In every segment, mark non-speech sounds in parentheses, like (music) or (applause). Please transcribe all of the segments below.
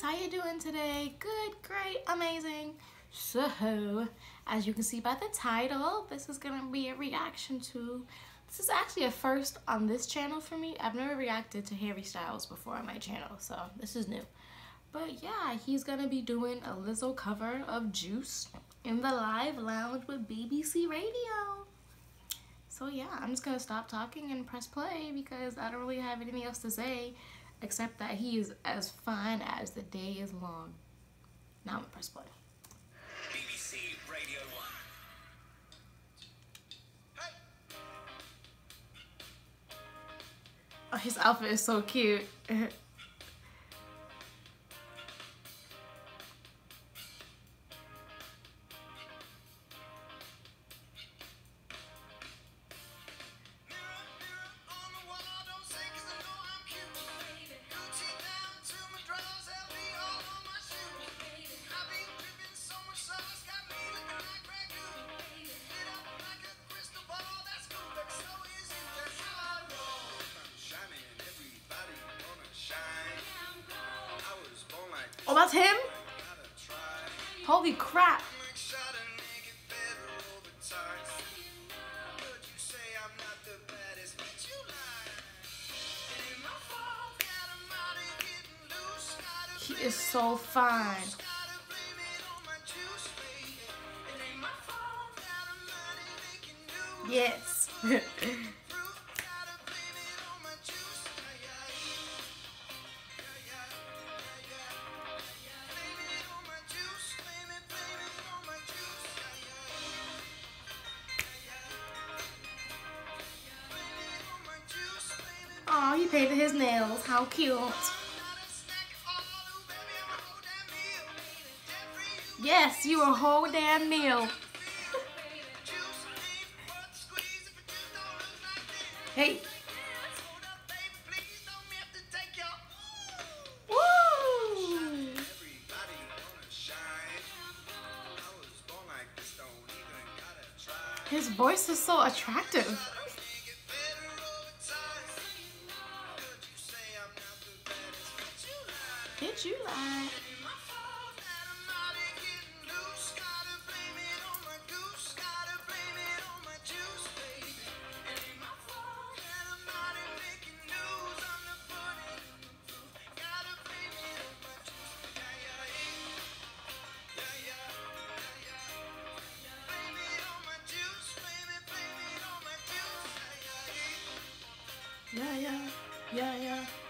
guys, how you doing today? Good, great, amazing. So, as you can see by the title, this is gonna be a reaction to, this is actually a first on this channel for me. I've never reacted to Harry Styles before on my channel, so this is new. But yeah, he's gonna be doing a Lizzo cover of Juice in the live lounge with BBC Radio. So yeah, I'm just gonna stop talking and press play because I don't really have anything else to say except that he is as fine as the day is long. Now I'm gonna press play. BBC Radio 1. Oh, his outfit is so cute. (laughs) here getting loose. Gotta He is so fine. gotta (laughs) damn meal. Dead for you. Yes, you a whole damn meal. Juice ain't worth the squeeze if on you juice. Yeah, yeah, yeah. Yeah,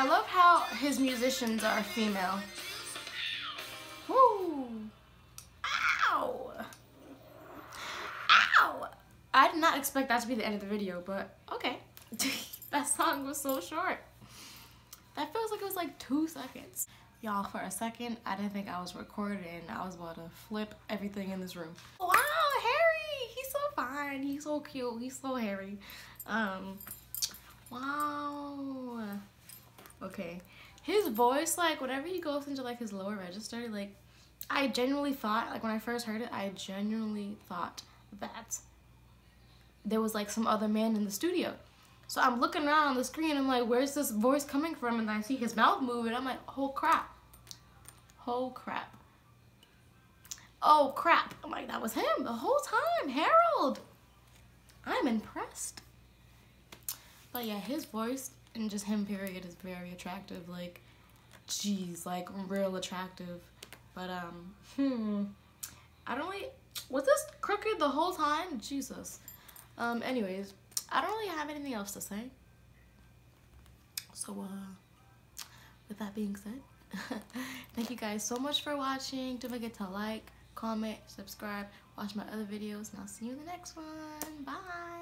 I love how his musicians are female. Woo! Ow! Ow! I did not expect that to be the end of the video, but okay. (laughs) that song was so short. That feels like it was like two seconds. Y'all, for a second, I didn't think I was recording. I was about to flip everything in this room. Wow, Harry! He's so fine. He's so cute. He's so hairy. Um, wow. Okay. His voice, like, whenever he goes into, like, his lower register, like, I genuinely thought, like, when I first heard it, I genuinely thought that there was, like, some other man in the studio. So I'm looking around on the screen. I'm like, where's this voice coming from? And I see his mouth moving. I'm like, oh crap. Oh crap. Oh crap. I'm like, that was him the whole time. Harold. I'm impressed. But yeah, his voice and just him, period, is very attractive. Like, jeez, like, real attractive. But, um, hmm. I don't really. Was this crooked the whole time? Jesus. Um, anyways, I don't really have anything else to say. So, uh, with that being said, (laughs) thank you guys so much for watching. Don't forget to like, comment, subscribe, watch my other videos, and I'll see you in the next one. Bye.